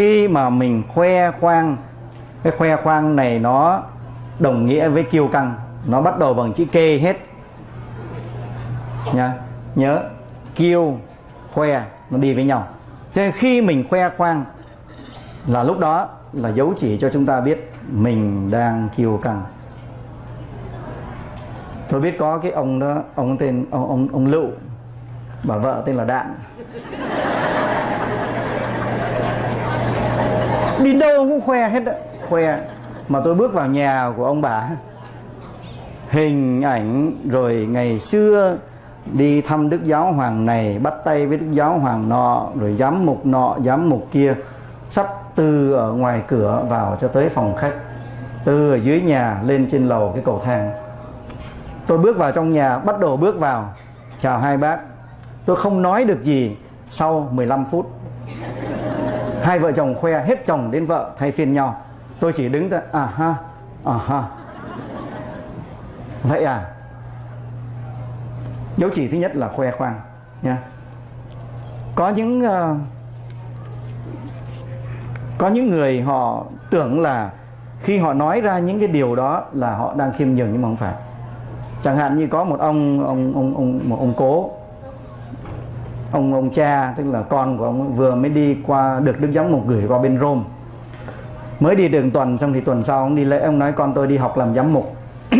khi mà mình khoe khoang cái khoe khoang này nó đồng nghĩa với kiêu căng nó bắt đầu bằng chữ kê hết. Nhá nhớ kiêu khoe nó đi với nhau. Cho nên khi mình khoe khoang là lúc đó là dấu chỉ cho chúng ta biết mình đang kiêu căng. Tôi biết có cái ông đó ông tên ông ông, ông lựu bà vợ tên là đạn. Đi đâu cũng khoe hết đó. khoe. Mà tôi bước vào nhà của ông bà. Hình ảnh rồi ngày xưa đi thăm đức giáo hoàng này, bắt tay với đức giáo hoàng nọ, rồi giám mục nọ, giám mục kia, sắp từ ở ngoài cửa vào cho tới phòng khách. Từ ở dưới nhà lên trên lầu cái cầu thang. Tôi bước vào trong nhà, bắt đầu bước vào. Chào hai bác. Tôi không nói được gì sau 15 phút hai vợ chồng khoe hết chồng đến vợ thay phiên nhau. Tôi chỉ đứng tại à ha à ha vậy à? Dấu chỉ thứ nhất là khoe khoang nha có những uh, có những người họ tưởng là khi họ nói ra những cái điều đó là họ đang khiêm nhường nhưng mà không phải. Chẳng hạn như có một ông ông ông ông một ông cố ông ông cha, tức là con của ông vừa mới đi qua, được đức giám mục gửi qua bên Rome. Mới đi đường tuần, xong thì tuần sau ông đi lễ, ông nói, con tôi đi học làm giám mục.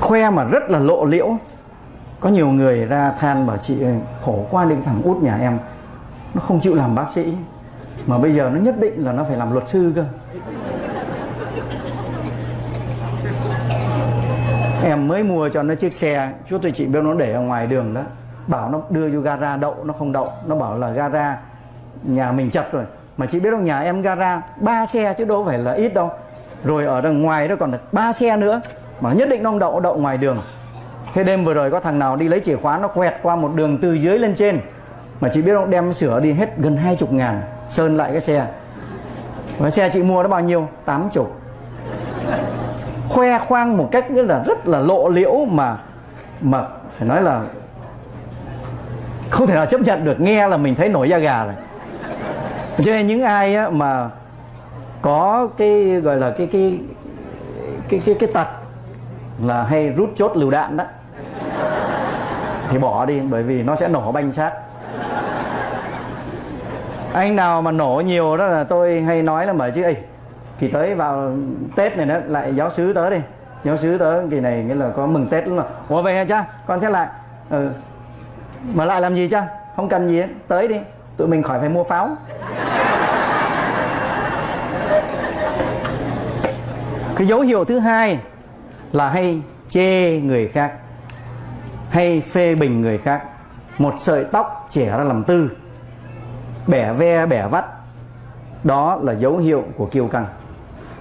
Khoe mà rất là lộ liễu. Có nhiều người ra than bảo chị khổ quá đến thằng út nhà em, nó không chịu làm bác sĩ. Mà bây giờ nó nhất định là nó phải làm luật sư cơ. Em mới mua cho nó chiếc xe. Chú tôi chị biết nó để ở ngoài đường đó. Bảo nó đưa vô gara đậu, nó không đậu. Nó bảo là gara nhà mình chật rồi. Mà chị biết không, nhà em gara ba xe chứ đâu phải là ít đâu. Rồi ở đằng ngoài đó còn ba xe nữa. Mà nhất định nó không đậu đậu ngoài đường. Thế đêm vừa rồi có thằng nào đi lấy chìa khóa, nó quẹt qua một đường từ dưới lên trên. Mà chị biết không, đem sửa đi hết gần hai chục ngàn, sơn lại cái xe. Và xe chị mua nó bao nhiêu? Tám chục khoe khoang một cách nghĩa là rất là lộ liễu mà mà phải nói là không thể nào chấp nhận được nghe là mình thấy nổi da gà rồi. Cho nên những ai á, mà có cái gọi là cái cái cái cái cái tật là hay rút chốt lựu đạn đó thì bỏ đi bởi vì nó sẽ nổ banh xác anh nào mà nổ nhiều đó là tôi hay nói là bởi chứ ấy thì tới vào tết này đó, lại giáo sứ tới đi. Giáo sứ tới kỳ này nghĩa là có mừng tết lắm rồi. Ủa, về hả cha? Con sẽ lại. Ừ. mà lại làm gì cha? Không cần gì hết. Tới đi. Tụi mình khỏi phải mua pháo. Cái dấu hiệu thứ hai là hay chê người khác, hay phê bình người khác. Một sợi tóc trẻ ra làm tư, bẻ ve, bẻ vắt. Đó là dấu hiệu của kiêu căng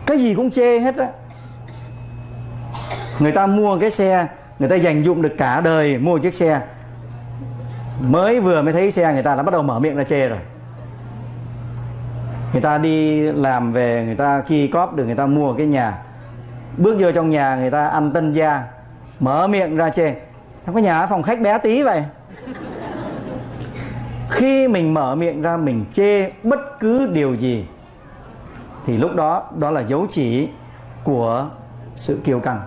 cái gì cũng chê hết á. Người ta mua cái xe, người ta dành dụng được cả đời mua chiếc xe. Mới vừa mới thấy xe người ta đã bắt đầu mở miệng ra chê rồi. Người ta đi làm về, người ta khi cóp được, người ta mua cái nhà. Bước vô trong nhà, người ta ăn tân gia, mở miệng ra chê. Trong cái nhà phòng khách bé tí vậy? Khi mình mở miệng ra, mình chê bất cứ điều gì thì lúc đó đó là dấu chỉ của sự kiêu căng.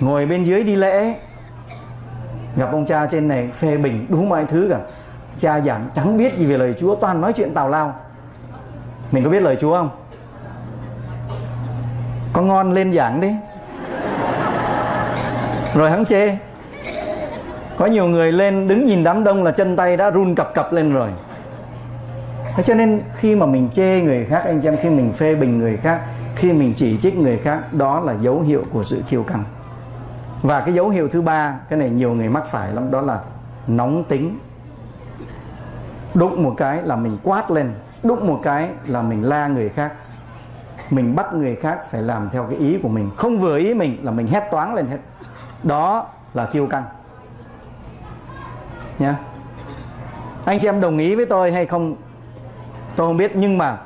Ngồi bên dưới đi lễ, gặp ông cha trên này phê bình đúng mọi thứ cả. Cha giảng chẳng biết gì về lời chúa, toàn nói chuyện tào lao. Mình có biết lời chúa không? Có ngon lên giảng đi rồi hắn chê. Có nhiều người lên đứng nhìn đám đông là chân tay đã run cập cập lên rồi thế cho nên khi mà mình chê người khác, anh chị em, khi mình phê bình người khác, khi mình chỉ trích người khác, đó là dấu hiệu của sự kiêu căng. Và cái dấu hiệu thứ ba, cái này nhiều người mắc phải lắm, đó là nóng tính. Đụng một cái là mình quát lên, đụng một cái là mình la người khác. Mình bắt người khác phải làm theo cái ý của mình. Không vừa ý mình là mình hét toáng lên hết. Đó là kiêu căng. Nhá. Anh chị em đồng ý với tôi hay không? Tôi không biết, nhưng mà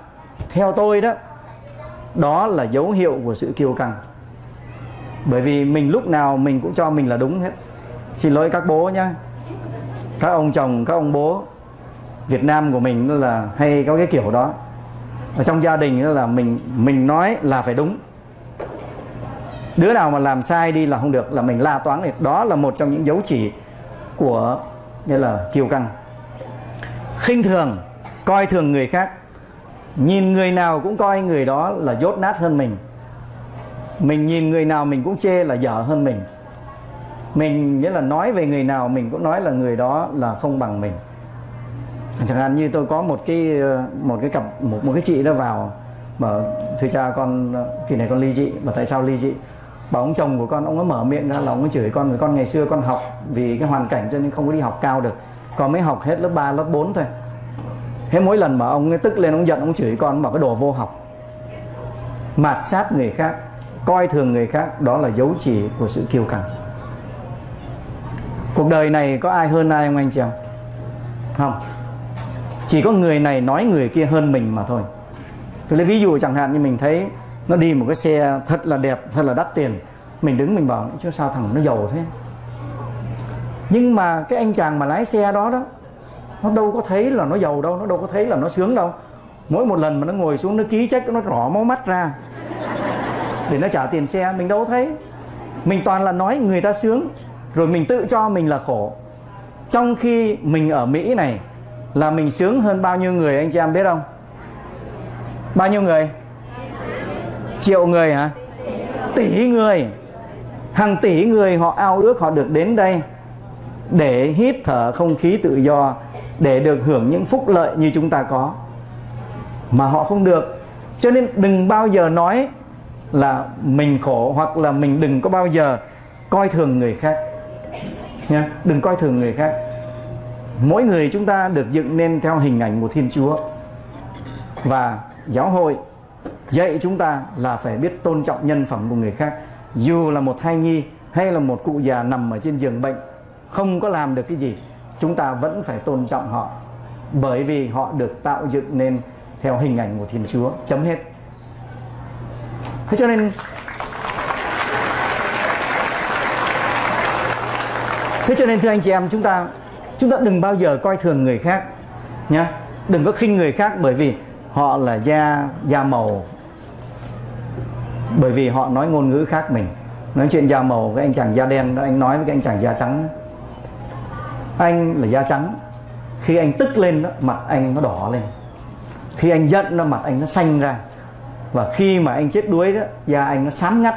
theo tôi đó đó là dấu hiệu của sự kiêu căng. Bởi vì mình lúc nào mình cũng cho mình là đúng hết. Xin lỗi các bố nhá. Các ông chồng, các ông bố Việt Nam của mình là hay có cái kiểu đó. Ở trong gia đình là mình mình nói là phải đúng. Đứa nào mà làm sai đi là không được, là mình la toán này. Đó là một trong những dấu chỉ của như là kiêu căng. Khinh thường coi thường người khác. Nhìn người nào cũng coi người đó là dốt nát hơn mình. Mình nhìn người nào mình cũng chê là dở hơn mình. Mình nghĩa là nói về người nào mình cũng nói là người đó là không bằng mình. Chẳng hạn như tôi có một cái một cái cặp một một cái chị đó vào bảo thưa cha con kỳ này con ly dị mà tại sao ly dị? Bảo ông chồng của con ông có mở miệng ra là ông ấy chửi con con ngày xưa con học vì cái hoàn cảnh cho nên không có đi học cao được. Con mới học hết lớp 3, lớp 4 thôi thế mỗi lần mà ông ấy tức lên, ông giận, ông chửi con bảo cái đồ vô học. Mạt sát người khác, coi thường người khác, đó là dấu chỉ của sự kiêu căng. Cuộc đời này có ai hơn ai không anh chị em? Không. Chỉ có người này nói người kia hơn mình mà thôi. Tôi lấy ví dụ chẳng hạn như mình thấy nó đi một cái xe thật là đẹp, thật là đắt tiền. Mình đứng, mình bảo chứ sao thằng nó giàu thế? Nhưng mà cái anh chàng mà lái xe đó đó nó đâu có thấy là nó giàu đâu, nó đâu có thấy là nó sướng đâu. Mỗi một lần mà nó ngồi xuống, nó ký trách, nó rõ máu mắt ra. Để nó trả tiền xe, mình đâu có thấy. Mình toàn là nói người ta sướng, rồi mình tự cho mình là khổ. Trong khi mình ở mỹ này, là mình sướng hơn bao nhiêu người, anh chị em biết không? Bao nhiêu người? Triệu người hả? Tỷ người. Hàng tỷ người họ ao ước họ được đến đây để hít thở không khí tự do để được hưởng những phúc lợi như chúng ta có. Mà họ không được. Cho nên đừng bao giờ nói là mình khổ hoặc là mình đừng có bao giờ coi thường người khác nha đừng coi thường người khác. Mỗi người chúng ta được dựng nên theo hình ảnh của thiên chúa. Và giáo hội dạy chúng ta là phải biết tôn trọng nhân phẩm của người khác. Dù là một thai nhi hay là một cụ già nằm ở trên giường bệnh, không có làm được cái gì chúng ta vẫn phải tôn trọng họ, bởi vì họ được tạo dựng nên theo hình ảnh của thiên chúa. Chấm hết. Thế cho nên, thế cho nên thưa anh chị em, chúng ta chúng ta đừng bao giờ coi thường người khác, nhá. Đừng có khinh người khác bởi vì họ là da da màu. Bởi vì họ nói ngôn ngữ khác mình. Nói chuyện da màu với anh chàng da đen, anh nói với cái anh chàng da trắng anh là da trắng. Khi anh tức lên đó, mặt anh nó đỏ lên. Khi anh giận nó mặt anh nó xanh ra. Và khi mà anh chết đuối đó da anh nó xám ngắt.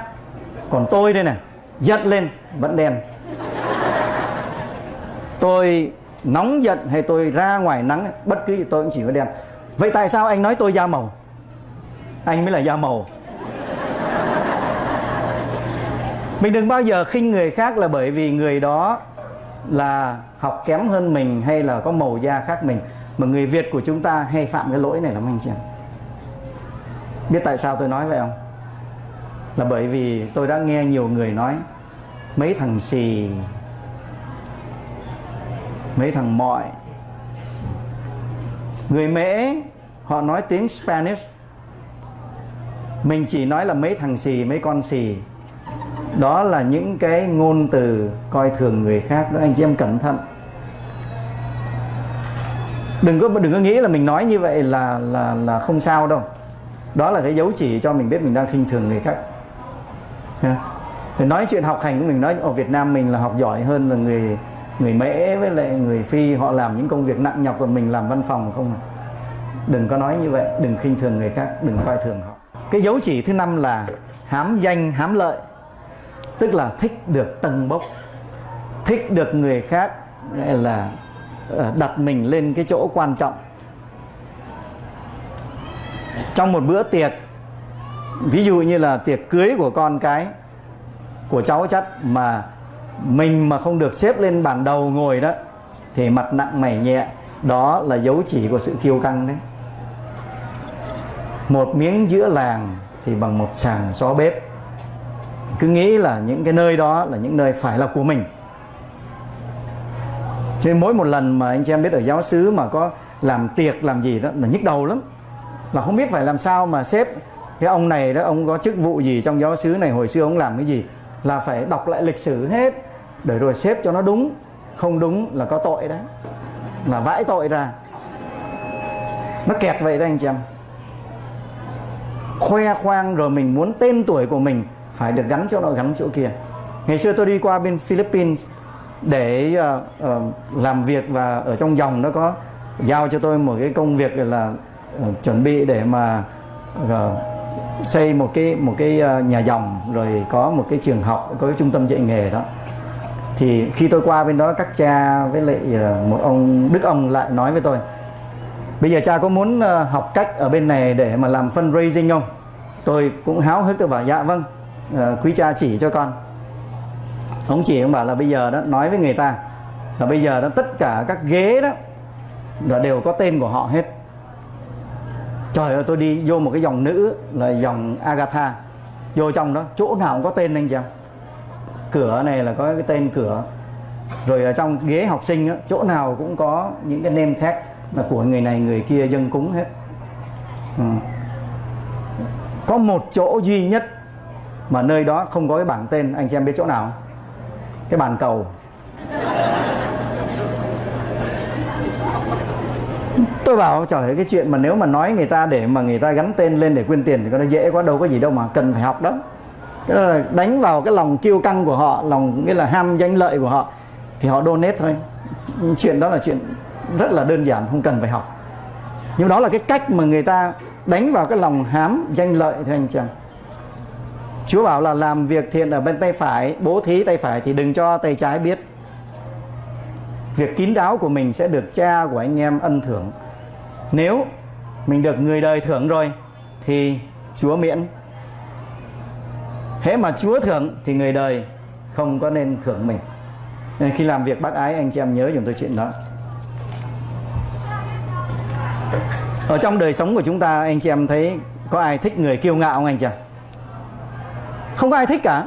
Còn tôi đây này giận lên vẫn đen. Tôi nóng giận hay tôi ra ngoài nắng bất cứ gì tôi cũng chỉ có đen. Vậy tại sao anh nói tôi da màu? Anh mới là da màu. Mình đừng bao giờ khinh người khác là bởi vì người đó là học kém hơn mình hay là có màu da khác mình? Mà người Việt của chúng ta hay phạm cái lỗi này lắm anh chị em biết tại sao tôi nói vậy không? Là bởi vì tôi đã nghe nhiều người nói, mấy thằng xì, mấy thằng mọi. Người mễ, họ nói tiếng spanish. Mình chỉ nói là mấy thằng xì, mấy con xì đó là những cái ngôn từ coi thường người khác. Đó, anh chị em cẩn thận. Đừng có đừng có nghĩ là mình nói như vậy là là là không sao đâu. Đó là cái dấu chỉ cho mình biết mình đang khinh thường người khác. Yeah. nói chuyện học hành của mình, nói ở Việt Nam mình là học giỏi hơn là người người mễ với lại người phi. Họ làm những công việc nặng nhọc còn mình làm văn phòng không à. đừng có nói như vậy. Đừng khinh thường người khác. Đừng coi thường họ. Cái dấu chỉ thứ năm là hám danh, hám lợi tức là thích được tầng bốc, thích được người khác, gọi là ờ, đặt mình lên cái chỗ quan trọng. Trong một bữa tiệc, ví dụ như là tiệc cưới của con cái, của cháu chắc mà mình mà không được xếp lên bàn đầu ngồi đó, thì mặt nặng mày nhẹ. Đó là dấu chỉ của sự kiêu căng đấy. Một miếng giữa làng thì bằng một sàng xó bếp cứ nghĩ là những cái nơi đó là những nơi phải là của mình. Cho nên mỗi một lần mà anh chị em biết ở giáo xứ mà có làm tiệc, làm gì đó là nhức đầu lắm. Là không biết phải làm sao mà xếp cái ông này đó, ông có chức vụ gì trong giáo xứ này, hồi xưa ông làm cái gì, là phải đọc lại lịch sử hết để rồi xếp cho nó đúng. Không đúng là có tội đấy, là vãi tội ra. Nó kẹt vậy đấy anh chị em. Khoe khoang rồi mình muốn tên tuổi của mình phải được gắn chỗ nọ gắn chỗ kia. Ngày xưa tôi đi qua bên Philippines để uh, uh, làm việc và ở trong dòng nó có giao cho tôi một cái công việc là uh, chuẩn bị để mà uh, xây một cái một cái uh, nhà dòng rồi có một cái trường học có cái trung tâm dạy nghề đó. Thì khi tôi qua bên đó các cha với lại uh, một ông đức ông lại nói với tôi bây giờ cha có muốn uh, học cách ở bên này để mà làm fundraising không? Tôi cũng háo hức tôi bảo dạ vâng. Ờ, quý cha chỉ cho con. Ông chỉ ông bảo là bây giờ đó nói với người ta là bây giờ đó tất cả các ghế đó là đều có tên của họ hết. Trời ơi tôi đi vô một cái dòng nữ là dòng Agatha. Vô trong đó chỗ nào cũng có tên anh chị em. Cửa này là có cái tên cửa. Rồi ở trong ghế học sinh đó, chỗ nào cũng có những cái name tag là của người này người kia dân cúng hết. Ừ. có một chỗ duy nhất mà nơi đó không có cái bảng tên, anh chị em biết chỗ nào cái bàn cầu. Tôi bảo trời ơi cái chuyện mà nếu mà nói người ta để mà người ta gắn tên lên để quyên tiền thì nó dễ quá, đâu có gì đâu mà cần phải học đó cái đó là đánh vào cái lòng kiêu căng của họ, lòng nghĩa là ham danh lợi của họ, thì họ donate thôi. Chuyện đó là chuyện rất là đơn giản, không cần phải học. Nhưng đó là cái cách mà người ta đánh vào cái lòng hám danh lợi thưa anh chàng. Chúa bảo là làm việc thiện ở bên tay phải, bố thí tay phải thì đừng cho tay trái biết. Việc kín đáo của mình sẽ được cha của anh em ân thưởng. Nếu mình được người đời thưởng rồi, thì Chúa miễn. Hễ mà Chúa thưởng thì người đời không có nên thưởng mình. Nên khi làm việc bác ái, anh chị em nhớ dùng tôi chuyện đó. Ở trong đời sống của chúng ta, anh chị em thấy có ai thích người kiêu ngạo không anh chị em? Không có ai thích cả.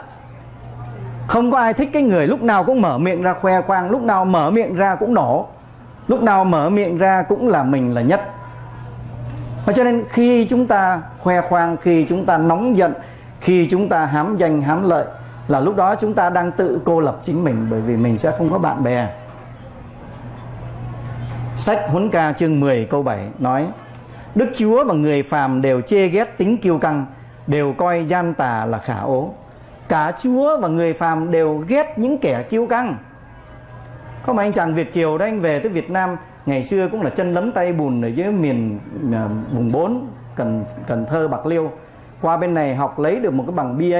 Không có ai thích cái người lúc nào cũng mở miệng ra khoe khoang, lúc nào mở miệng ra cũng nổ, lúc nào mở miệng ra cũng là mình là nhất. Và cho nên khi chúng ta khoe khoang, khi chúng ta nóng giận, khi chúng ta hám danh, hám lợi, là lúc đó chúng ta đang tự cô lập chính mình, bởi vì mình sẽ không có bạn bè. Sách huấn ca chương 10 câu 7 nói, Đức Chúa và người phàm đều chê ghét tính kiêu căng đều coi gian tà là khả ố. Cả chúa và người phàm đều ghét những kẻ kiêu căng. Có mà anh chàng việt kiều đó anh về tới việt nam ngày xưa cũng là chân lấm tay bùn ở dưới miền uh, vùng 4 cần cần thơ bạc liêu. Qua bên này học lấy được một cái bằng ba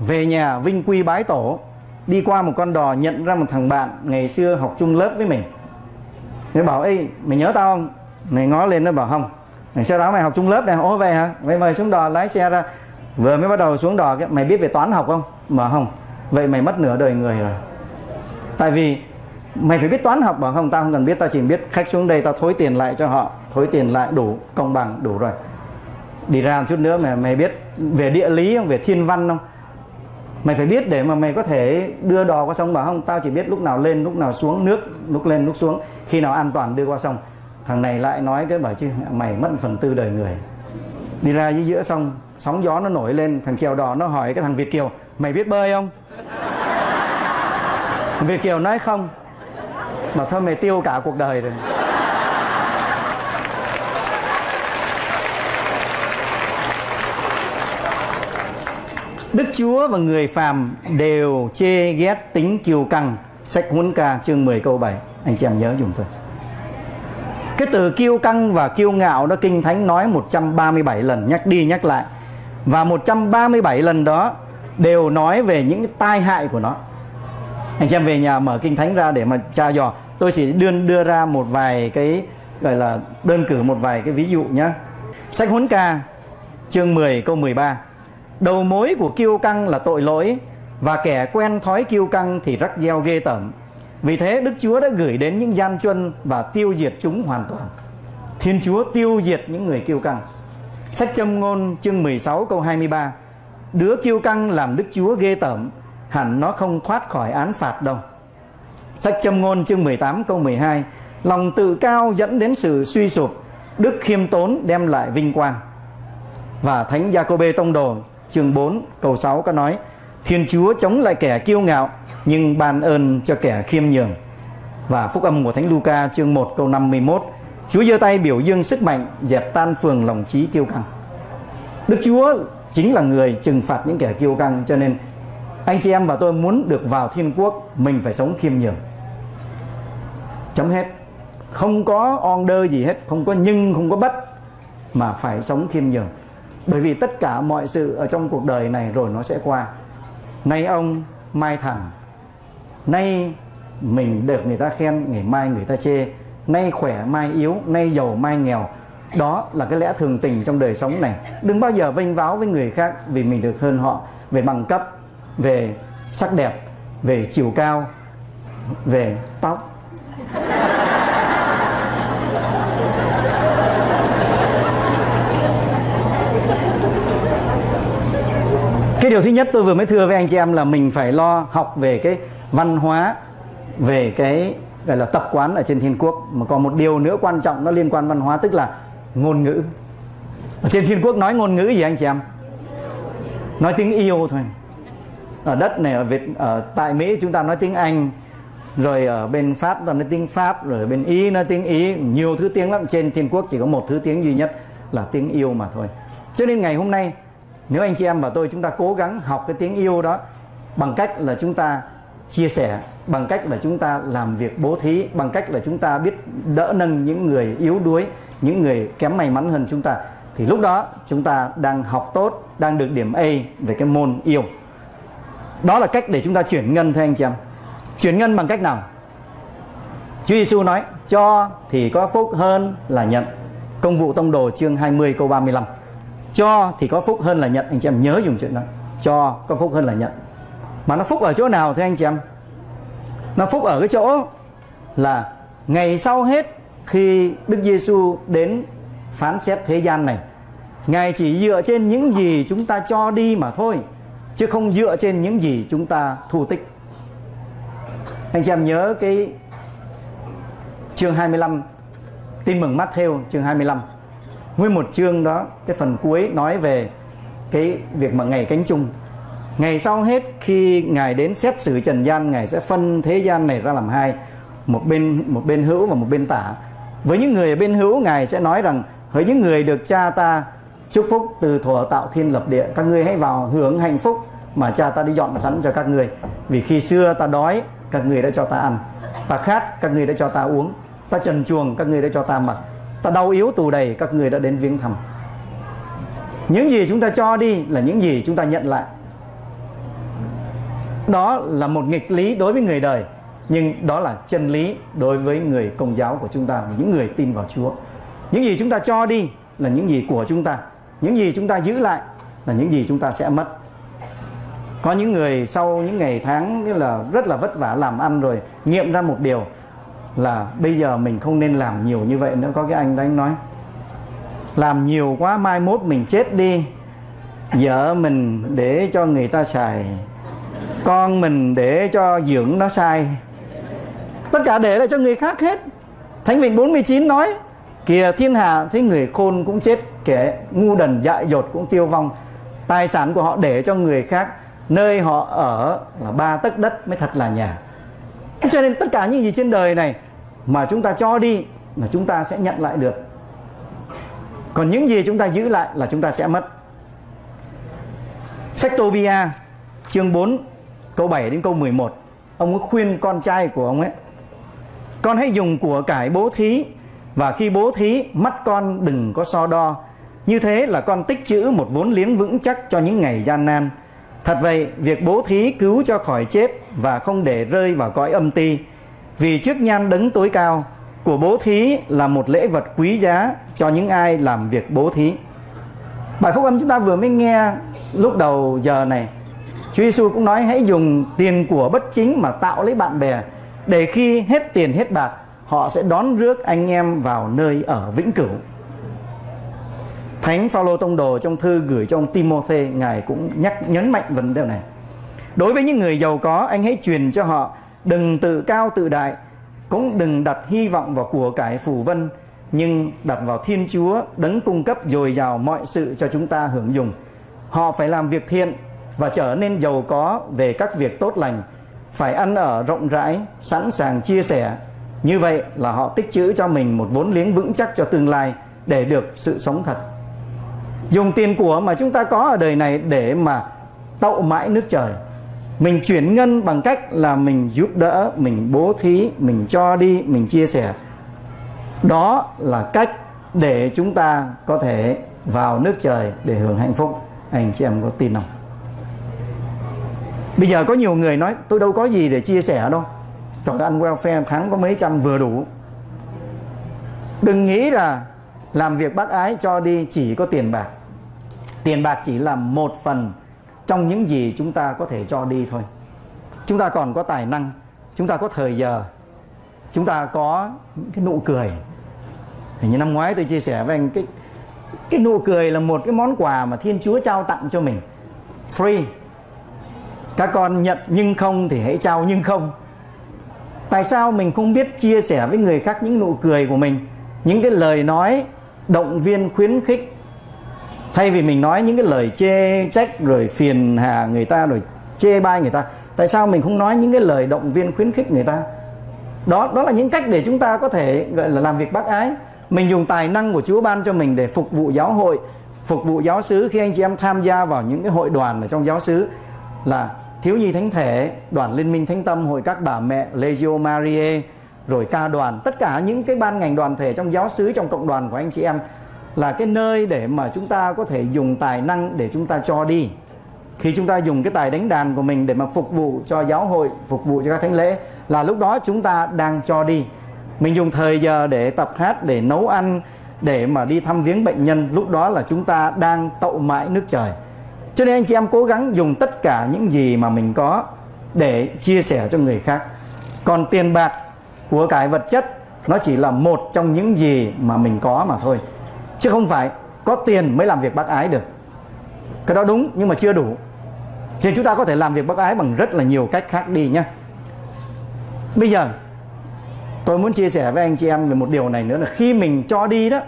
về nhà vinh quy bái tổ. Đi qua một con đò nhận ra một thằng bạn ngày xưa học chung lớp với mình. Nó bảo ê mày nhớ tao không? Mày ngó lên nó bảo không sau đó mày học chung lớp này ôi về hả? Mày mời xuống đò lái xe ra. Vừa mới bắt đầu xuống đò cái, mày biết về toán học không? Mà không. Vậy mày mất nửa đời người rồi. Tại vì mày phải biết toán học bảo không? Tao không cần biết, tao chỉ biết khách xuống đây tao thối tiền lại cho họ. Thối tiền lại đủ công bằng, đủ rồi. Đi ra một chút nữa mà mày biết về địa lý không? Về thiên văn không? Mày phải biết để mà mày có thể đưa đò qua sông bảo không? Tao chỉ biết lúc nào lên, lúc nào xuống, nước, lúc lên, lúc xuống. Khi nào an toàn đưa qua sông thằng này lại nói cái bảo chứ, mày mất phần tư đời người đi ra dưới giữa sông, sóng gió nó nổi lên, thằng chèo đò nó hỏi cái thằng việt kiều, mày biết bơi không việt kiều nói, không mà thôi, mày tiêu cả cuộc đời rồi Đức Chúa và người phàm đều chê ghét tính kiêu căng. Sách Huấn Ca chương 10 câu 7. Anh chị em nhớ dùng tôi. Cái từ kiêu căng và kiêu ngạo đó Kinh Thánh nói 137 lần, nhắc đi nhắc lại. Và 137 lần đó đều nói về những tai hại của nó. Anh chị em về nhà mở Kinh Thánh ra để mà tra dò. Tôi chỉ đưa đưa ra một vài cái, gọi là, đơn cử một vài cái ví dụ nhé. Sách Huấn Ca, chương 10 câu 13. Đầu mối của kiêu căng là tội lỗi, và kẻ quen thói kiêu căng thì rắc gieo ghê tởm. Vì thế Đức Chúa đã gửi đến những gian truân và tiêu diệt chúng hoàn toàn. Thiên Chúa tiêu diệt những người kiêu căng. Sách châm ngôn chương 16 câu 23 Đứa kiêu căng làm Đức Chúa ghê tởm, Hẳn nó không thoát khỏi án phạt đâu Sách châm ngôn chương 18 câu 12 Lòng tự cao dẫn đến sự suy sụp, Đức khiêm tốn đem lại vinh quang Và Thánh Gia-cô-bê Tông Đồ chương 4 câu 6 có nói Thiên Chúa chống lại kẻ kiêu ngạo nhưng ban ơn cho kẻ khiêm nhường. Và phúc âm của Thánh Luca chương 1 câu 51 Chúa giơ tay biểu dương sức mạnh dẹp tan phường lòng trí kiêu căng. Đức Chúa chính là người trừng phạt những kẻ kiêu căng cho nên anh chị em và tôi muốn được vào thiên quốc mình phải sống khiêm nhường. Chấm hết. Không có on đơ gì hết, không có nhưng, không có bất mà phải sống khiêm nhường. Bởi vì tất cả mọi sự ở trong cuộc đời này rồi nó sẽ qua. Nay ông, mai thẳng. Nay mình được người ta khen, ngày mai người ta chê. Nay khỏe mai yếu nay giàu mai nghèo. Đó là cái lẽ thường tình trong đời sống này. Đừng bao giờ vênh váo với người khác vì mình được hơn họ về bằng cấp về sắc đẹp về chiều cao về tóc. Cái điều thứ nhất tôi vừa mới thưa với anh chị em là mình phải lo học về cái văn hóa, về cái, gọi là, tập quán ở trên thiên quốc. Mà còn một điều nữa quan trọng nó liên quan văn hóa, tức là ngôn ngữ. Ở trên thiên quốc nói ngôn ngữ gì anh chị em? Nói tiếng yêu thôi. Ở đất này, ở Việt, ở tại Mỹ chúng ta nói tiếng Anh, rồi ở bên Pháp ta nói tiếng Pháp, rồi ở bên Ý nói tiếng Ý. Nhiều thứ tiếng lắm. Trên thiên quốc chỉ có một thứ tiếng duy nhất là tiếng yêu mà thôi. Cho nên ngày hôm nay nếu anh chị em và tôi chúng ta cố gắng học cái tiếng yêu đó bằng cách là chúng ta chia sẻ, bằng cách là chúng ta làm việc bố thí, bằng cách là chúng ta biết đỡ nâng những người yếu đuối, những người kém may mắn hơn chúng ta, thì lúc đó chúng ta đang học tốt, đang được điểm A về cái môn yêu. Đó là cách để chúng ta chuyển ngân thưa anh chị em. Chuyển ngân bằng cách nào? Chúa Giêsu nói, cho thì có phúc hơn là nhận. Công vụ tông đồ chương 20 câu 35 cho thì có phúc hơn là nhận. Anh chị em nhớ dùng chuyện đó cho có phúc hơn là nhận. Mà nó phúc ở chỗ nào thưa anh chị em? Nó phúc ở cái chỗ là ngày sau hết khi Đức Giêsu đến phán xét thế gian này, Ngài chỉ dựa trên những gì chúng ta cho đi mà thôi, Chứ không dựa trên những gì chúng ta thu tích. Anh chị em nhớ cái chương 25 Tin mừng Matthew chương 25 Nguyên một chương đó, Cái phần cuối nói về Cái việc mà ngày cánh chung. Ngày sau hết khi Ngài đến xét xử trần gian, Ngài sẽ phân thế gian này ra làm hai, Một bên một bên hữu và một bên tả. Với những người ở bên hữu, Ngài sẽ nói rằng, Hỡi những người được cha ta chúc phúc từ thuở tạo thiên lập địa, Các ngươi hãy vào hưởng hạnh phúc Mà cha ta đi dọn sẵn cho các ngươi. Vì khi xưa ta đói, Các ngươi đã cho ta ăn. Ta khát, các ngươi đã cho ta uống. Ta trần chuồng, các ngươi đã cho ta mặc. Ta đau yếu tù đầy, các người đã đến viếng thăm. Những gì chúng ta cho đi là những gì chúng ta nhận lại. Đó là một nghịch lý đối với người đời, nhưng đó là chân lý đối với người công giáo của chúng ta, những người tin vào Chúa. Những gì chúng ta cho đi là những gì của chúng ta, những gì chúng ta giữ lại là những gì chúng ta sẽ mất. Có những người sau những ngày tháng như là rất là vất vả làm ăn rồi, nghiệm ra một điều là bây giờ mình không nên làm nhiều như vậy nữa. Có cái anh đánh nói, làm nhiều quá, mai mốt mình chết đi. Vợ mình để cho người ta xài, con mình để cho dưỡng nó sai tất cả để lại cho người khác hết. Thánh vịnh 49 nói, kìa thiên hạ, thấy người khôn cũng chết, kẻ ngu đần dại dột cũng tiêu vong. Tài sản của họ để cho người khác, nơi họ ở là ba tấc đất mới thật là nhà cho nên tất cả những gì trên đời này mà chúng ta cho đi là chúng ta sẽ nhận lại được. Còn những gì chúng ta giữ lại là chúng ta sẽ mất. Sách Tobia chương 4 câu 7 đến câu 11 ông ấy khuyên con trai của ông ấy, con hãy dùng của cải bố thí, và khi bố thí, mắt con đừng có so đo. Như thế là con tích trữ một vốn liếng vững chắc cho những ngày gian nan thật vậy, việc bố thí cứu cho khỏi chết và không để rơi vào cõi âm ti, vì trước nhan đấng tối cao của bố thí là một lễ vật quý giá cho những ai làm việc bố thí bài phúc âm chúng ta vừa mới nghe lúc đầu giờ này, Chúa Giêsu cũng nói hãy dùng tiền của bất chính mà tạo lấy bạn bè, để khi hết tiền hết bạc, họ sẽ đón rước anh em vào nơi ở vĩnh cửu. Thánh Phaolô tông đồ trong thư gửi cho ông Timôthê ngài cũng nhắc nhấn mạnh vấn đề này. Đối với những người giàu có, anh hãy truyền cho họ đừng tự cao tự đại, cũng đừng đặt hy vọng vào của cải phù vân, nhưng đặt vào Thiên Chúa đấng cung cấp dồi dào mọi sự cho chúng ta hưởng dùng. Họ phải làm việc thiện và trở nên giàu có về các việc tốt lành phải ăn ở rộng rãi sẵn sàng chia sẻ như vậy là họ tích trữ cho mình một vốn liếng vững chắc cho tương lai để được sự sống thật dùng tiền của mà chúng ta có ở đời này để mà tậu mãi nước trời. Mình chuyển ngân bằng cách là mình giúp đỡ, mình bố thí, mình cho đi, mình chia sẻ. Đó là cách để chúng ta có thể vào nước trời để hưởng hạnh phúc. Anh chị em có tin không? Bây giờ có nhiều người nói, tôi đâu có gì để chia sẻ đâu. Trời ăn welfare tháng có mấy trăm vừa đủ. Đừng nghĩ là làm việc bác ái cho đi chỉ có tiền bạc. Tiền bạc chỉ là một phần trong những gì chúng ta có thể cho đi thôi. Chúng ta còn có tài năng, chúng ta có thời giờ, chúng ta có cái nụ cười. Hình như năm ngoái tôi chia sẻ với anh, cái cái nụ cười là một cái món quà mà Thiên Chúa trao tặng cho mình. Free. Các con nhận nhưng không thì hãy trao nhưng không. Tại sao mình không biết chia sẻ với người khác những nụ cười của mình, những cái lời nói động viên khuyến khích. Thay vì mình nói những cái lời chê trách rồi phiền hà người ta rồi chê bai người ta, tại sao mình không nói những cái lời động viên khuyến khích người ta? Đó đó là những cách để chúng ta có thể, gọi là, làm việc bác ái. Mình dùng tài năng của Chúa ban cho mình để phục vụ giáo hội, phục vụ giáo xứ khi anh chị em tham gia vào những cái hội đoàn ở trong giáo xứ là thiếu nhi thánh thể, đoàn liên minh thánh tâm, hội các bà mẹ, Legio Marie rồi ca đoàn, tất cả những cái ban ngành đoàn thể trong giáo xứ, trong cộng đoàn của anh chị em là cái nơi để mà chúng ta có thể dùng tài năng để chúng ta cho đi. Khi chúng ta dùng cái tài đánh đàn của mình để mà phục vụ cho giáo hội, phục vụ cho các thánh lễ, là lúc đó chúng ta đang cho đi. Mình dùng thời giờ để tập hát, để nấu ăn, để mà đi thăm viếng bệnh nhân. Lúc đó là chúng ta đang tậu mãi nước trời. Cho nên anh chị em cố gắng dùng tất cả những gì mà mình có để chia sẻ cho người khác. Còn tiền bạc của cải vật chất, nó chỉ là một trong những gì mà mình có mà thôi. Chứ không phải có tiền mới làm việc bác ái được. Cái đó đúng, nhưng mà chưa đủ. Thì nên chúng ta có thể làm việc bác ái bằng rất là nhiều cách khác đi nhé bây giờ, tôi muốn chia sẻ với anh chị em về một điều này nữa là khi mình cho đi đó,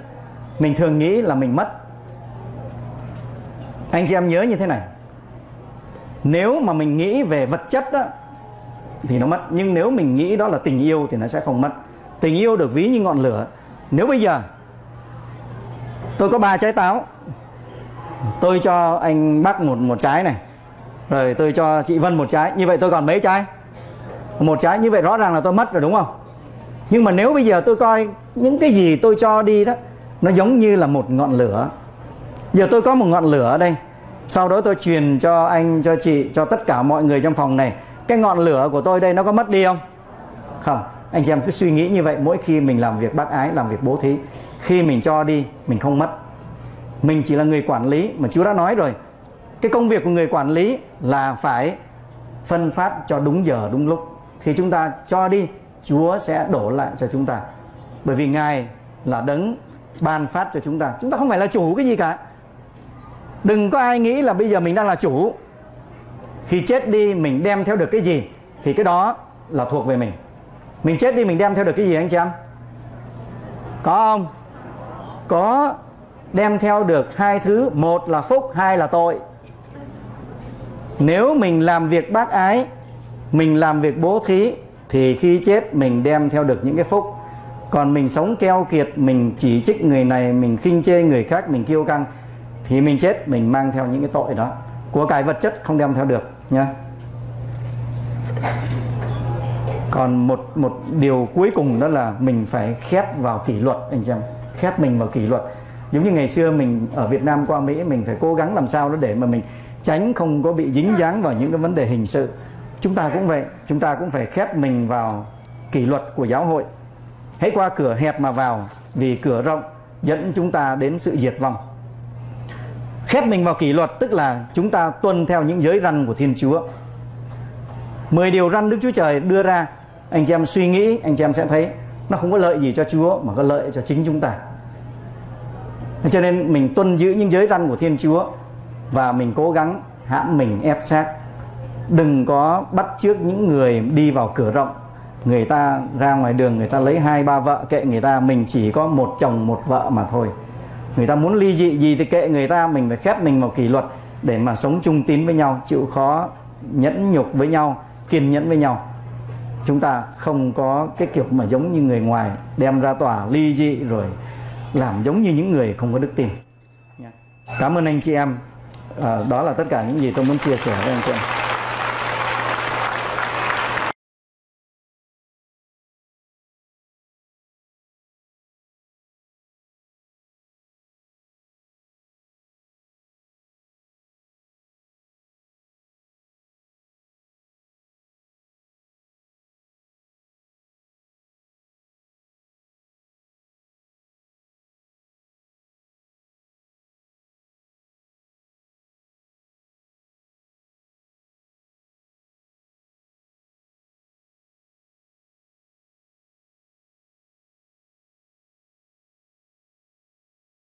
mình thường nghĩ là mình mất. Anh chị em nhớ như thế này. Nếu mà mình nghĩ về vật chất đó thì nó mất. Nhưng nếu mình nghĩ đó là tình yêu thì nó sẽ không mất. Tình yêu được ví như ngọn lửa. Nếu bây giờ tôi có ba trái táo, tôi cho anh bắc một một trái này, rồi tôi cho chị vân một trái, như vậy tôi còn mấy trái? Một trái, như vậy rõ ràng là tôi mất rồi đúng không? Nhưng mà nếu bây giờ tôi coi những cái gì tôi cho đi đó, nó giống như là một ngọn lửa. Giờ tôi có một ngọn lửa ở đây. Sau đó tôi truyền cho anh, cho chị, cho tất cả mọi người trong phòng này cái ngọn lửa của tôi đây nó có mất đi không? Không. Anh chị em cứ suy nghĩ như vậy, mỗi khi mình làm việc bác ái, làm việc bố thí, khi mình cho đi, mình không mất. Mình chỉ là người quản lý, mà chú đã nói rồi. Cái công việc của người quản lý là phải phân phát cho đúng giờ, đúng lúc. Khi chúng ta cho đi, chúa sẽ đổ lại cho chúng ta. Bởi vì ngài là đấng ban phát cho chúng ta. Chúng ta không phải là chủ cái gì cả. Đừng có ai nghĩ là bây giờ mình đang là chủ khi chết đi mình đem theo được cái gì thì cái đó là thuộc về mình. Mình chết đi mình đem theo được cái gì anh chị em? Có không? Có đem theo được hai thứ, một là phúc, hai là tội. Nếu mình làm việc bác ái, mình làm việc bố thí thì khi chết mình đem theo được những cái phúc. Còn mình sống keo kiệt, mình chỉ trích người này, mình khinh chê người khác, mình kiêu căng thì mình chết, mình mang theo những cái tội đó. Của cải vật chất không đem theo được nhá. Còn một một điều cuối cùng đó là mình phải khép vào kỷ luật, anh chị em. Khép mình vào kỷ luật. Giống như ngày xưa mình ở Việt Nam qua Mỹ, mình phải cố gắng làm sao đó để mà mình tránh không có bị dính dáng vào những cái vấn đề hình sự. Chúng ta cũng vậy, chúng ta cũng phải khép mình vào kỷ luật của giáo hội. Hãy qua cửa hẹp mà vào, vì cửa rộng dẫn chúng ta đến sự diệt vong khép mình vào kỷ luật tức là chúng ta tuân theo những giới răn của Thiên Chúa. Mười điều răn Đức Chúa Trời đưa ra, anh chị em suy nghĩ, anh chị em sẽ thấy nó không có lợi gì cho Chúa mà có lợi cho chính chúng ta. Cho nên mình tuân giữ những giới răn của Thiên Chúa và mình cố gắng hãm mình ép sát. Đừng có bắt trước những người đi vào cửa rộng. Người ta ra ngoài đường người ta lấy hai ba vợ kệ người ta mình chỉ có một chồng một vợ mà thôi người ta muốn ly dị gì thì kệ người ta mình phải khép mình vào kỷ luật để mà sống chung tín với nhau chịu khó nhẫn nhục với nhau kiên nhẫn với nhau. Chúng ta không có cái kiểu mà giống như người ngoài đem ra tòa ly dị rồi làm giống như những người không có đức tin. Cảm ơn anh chị em. À, đó là tất cả những gì tôi muốn chia sẻ với anh chị em.